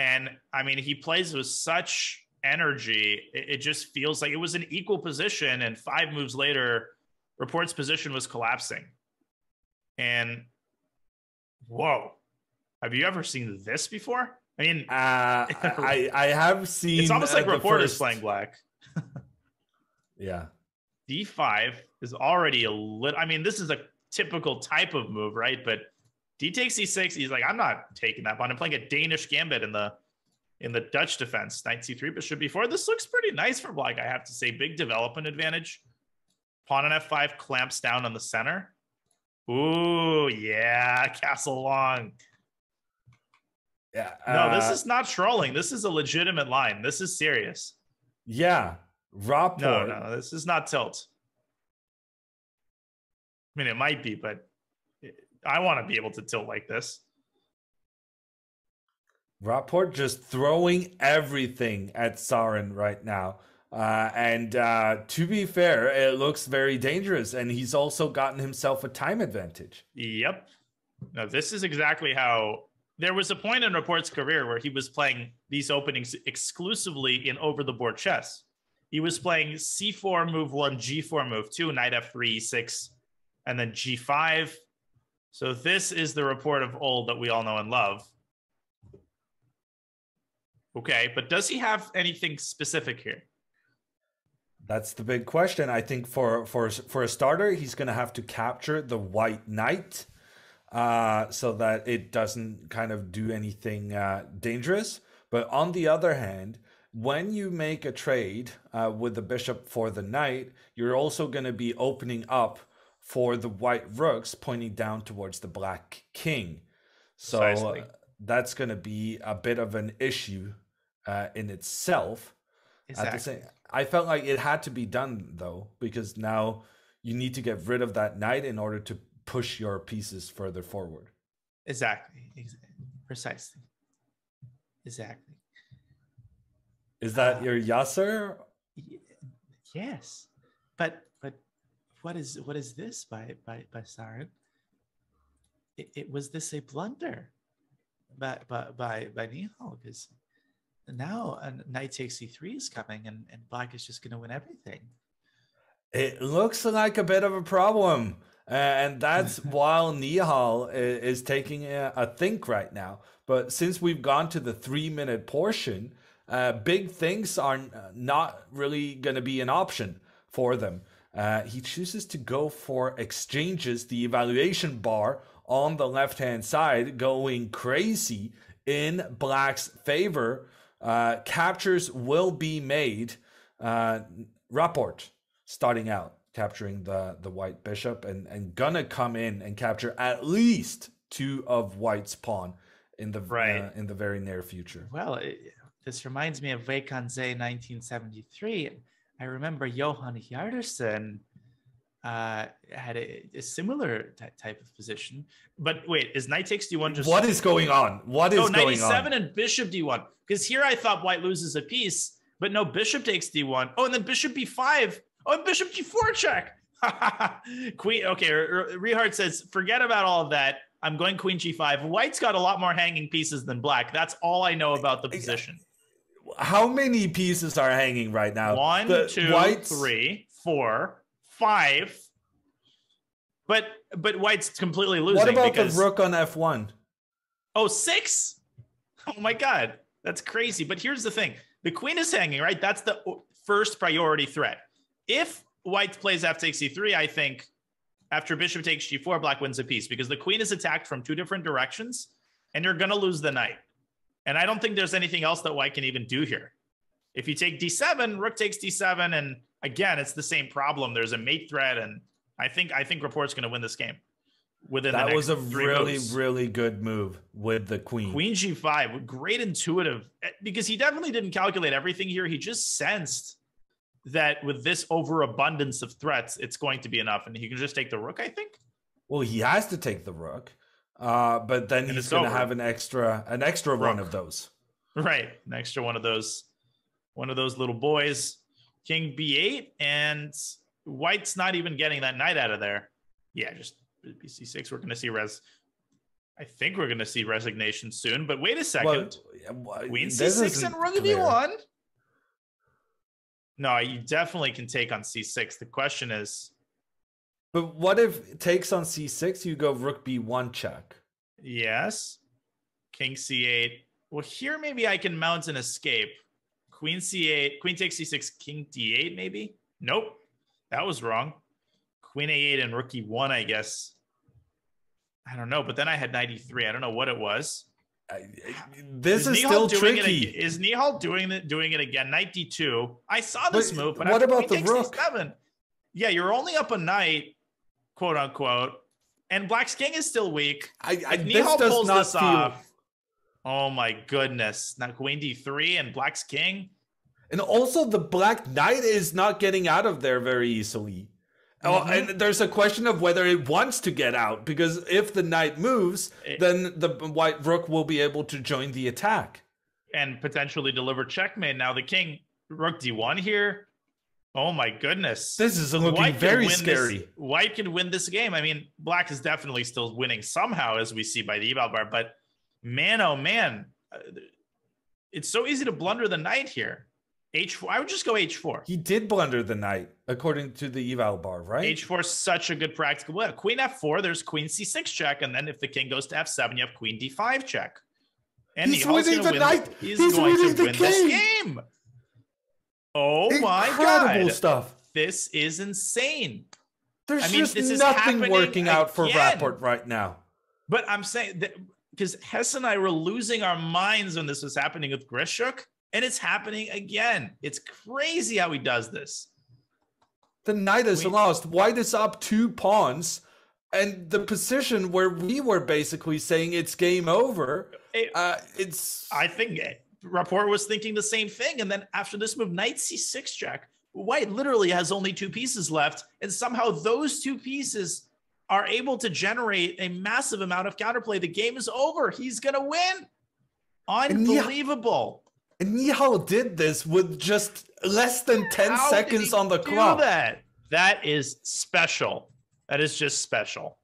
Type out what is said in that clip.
And I mean, he plays with such energy. It, it just feels like it was an equal position. And five moves later, Rapport's position was collapsing. And whoa, have you ever seen this before? I mean, uh, I I have seen. It's almost like Rapport first... is playing black. yeah. D5 is already a little. I mean, this is a typical type of move, right? But D takes C6. He's like, I'm not taking that pawn. I'm playing a Danish gambit in the in the Dutch defense. Knight C3 bishop B4. This looks pretty nice for black. I have to say, big development advantage. Pawn on F5 clamps down on the center. Ooh, yeah, castle long. Yeah. Uh, no, this uh, is not trolling. This is a legitimate line. This is serious. Yeah. Rapport. No, no, this is not tilt. I mean, it might be, but I want to be able to tilt like this. Rapport just throwing everything at Sarin right now. Uh, and uh, to be fair, it looks very dangerous. And he's also gotten himself a time advantage. Yep. Now, this is exactly how there was a point in Rapport's career where he was playing these openings exclusively in over the board chess. He was playing c4, move one, g4, move two, knight f3, e6, and then g5. So this is the Rapport of old that we all know and love. Okay, but does he have anything specific here? That's the big question. I think for for for a starter, he's going to have to capture the white knight, uh, so that it doesn't kind of do anything uh, dangerous. But on the other hand, when you make a trade uh, with the bishop for the knight, you're also going to be opening up for the white rooks pointing down towards the black king. So uh, that's going to be a bit of an issue uh, in itself. Exactly. Same, I felt like it had to be done though, because now you need to get rid of that knight in order to push your pieces further forward. Exactly. exactly. Precisely. Exactly. Is that uh, your Yasser? Yes, but what is what is this by by by Sarin? It, it was this a blunder by by by by Nihal? Because now a knight takes c3 is coming and, and black is just going to win everything. It looks like a bit of a problem and that's while Nihal is, is taking a, a, think right now. But since we've gone to the three minute portion uh, big things are not really going to be an option for them uh, he chooses to go for exchanges the evaluation bar on the left hand side going crazy in black's favor uh, captures will be made. Uh, Rapport starting out capturing the the white bishop and and gonna come in and capture at least two of white's pawn in the right. Uh, in the very near future. Well, it, this reminds me of Weikandze 1973. I remember Johan Hjartarson uh, had a, a similar t- type of position. But wait, is knight takes d1 just what is going on? What is oh, going on? 97 and bishop d1. Because here I thought white loses a piece, but no, bishop takes d1. Oh, and then bishop b5. Oh, and bishop g4 check. queen. Okay, Richard says, forget about all of that. I'm going queen g5. White's got a lot more hanging pieces than black. That's all I know about the position. How many pieces are hanging right now? One, the two, whites... three, four, five. But but White's completely losing. What about because... the rook on f1? Oh, six? Oh my god, that's crazy. But here's the thing: the queen is hanging, right? That's the first priority threat. If White plays f takes e3, I think after bishop takes g4, black wins a piece because the queen is attacked from two different directions, and you're going to lose the knight. And I don't think there's anything else that White can even do here. If you take d7, rook takes d7, and again, it's the same problem. There's a mate threat, and I think I think Rapport's going to win this game. Within that was a really moves. really good move with the queen. Queen g5, great intuitive eh, because he definitely didn't calculate everything here. He just sensed that with this overabundance of threats, it's going to be enough, and he can just take the rook. I think. Well, he has to take the rook, uh, but then and he's going to have an extra an extra rook. one of those. Right, an extra one of those, one of those little boys king b8, and white's not even getting that knight out of there. Yeah, just bc6. We're going to see res. I think we're going to see resignation soon, but wait a second. Well, Queen this c6 and rook clear. v1? No, you definitely can take on c6. The question is, But what if it takes on c6, you go rook b1 check? yes, king c8. Well, here maybe I can mount an escape. Queen c8, queen takes c6, king d8 maybe? Nope, that was wrong. Queen a8 and rook e1, I guess. I don't know, but then I had 93. I don't know what it was. I- This is, Nihal still tricky. ag- is Nihal doing it doing it again? 92. I saw this But move, but what about the rook? C7, yeah, you're only up a knight, quote unquote, and Black's king is still weak. I, I, this does pulls not this feel. off, oh my goodness! Now queen d3 and Black's king. And also, the Black Knight is not getting out of there very easily. Oh, Mhm. and there's a question of whether it wants to get out because if the knight moves, It- then the white rook will be able to join the attack. and potentially deliver checkmate. Now the king rook d1 here. Oh my goodness! This is looking White very scary. This, White could win this game. I mean, Black is definitely still winning somehow, as we see by the eval bar. But man, oh man, uh, it's so easy to blunder the knight here. H4. I would just go H4. He did blunder the knight according to the eval bar, right? H4 is such a good practical play. Queen F4, there's Queen C6 check, and then if the king goes to F7, you have Queen D5 check. And He's winning the win knight. He's, He's going winning to the win this game. Oh my Incredible god, stuff. this is insane. There's I mean, just this nothing happening working out for again. Rapport right now. But I'm saying that because Hess and I were losing our minds when this was happening with Grischuk, and it's happening again. It's crazy how he does this. The knight is We- lost. White is up two pawns, and the position where we were basically saying it's game over. It- Uh, it's I think Rapport was thinking the same thing. And then after this move, Knight C6 check, White literally has only two pieces left. And somehow those two pieces are able to generate a massive amount of counterplay. The game is over. He's going to win. Unbelievable. and Nihal did this with just less than ten How did seconds on the clock. That? that is special. That is just special.